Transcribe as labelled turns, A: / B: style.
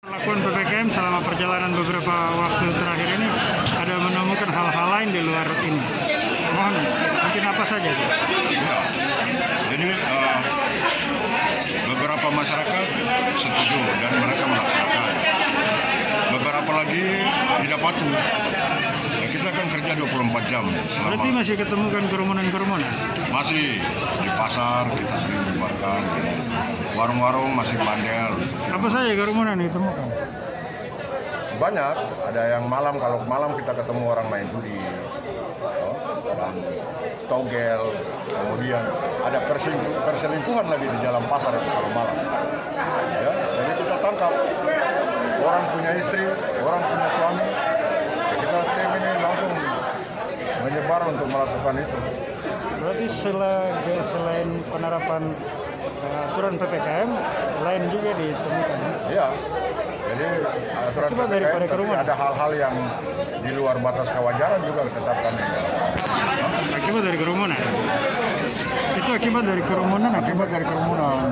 A: Perlakuan PPKM selama perjalanan beberapa waktu terakhir ini ada menemukan hal-hal lain di luar ini. Mohon, mungkin apa saja?
B: Ya. Jadi eh, beberapa masyarakat setuju dan mereka melaksanakan. Beberapa lagi tidak patuh. Ya, kita akan kerja 24 jam selama
A: Berarti masih ketemukan kerumunan-kerumunan.
B: masih di pasar kita sering bubarkan. Warung-warung masih bandel.
A: Apa saja kerumunan yang ditemukan?
B: Banyak, ada yang malam kalau malam kita ketemu orang main judi. oh, dan togel, kemudian ada perselingkuh- perselingkuhan lagi di dalam pasar itu kalau malam. Ya, jadi kita tangkap orang punya istri, orang punya suami. Ya, kita tim ini langsung menyebar untuk melakukan itu.
A: Berarti selain, selain penerapan eh, aturan PPKM, lain juga ditemukan.
B: Iya. Jadi aturan
A: Akibat
B: PPKM, ada hal-hal yang di luar batas kewajaran juga tetap kami
A: Akibat dari kerumunan. Itu akibat dari kerumunan.
B: Akibat dari kerumunan.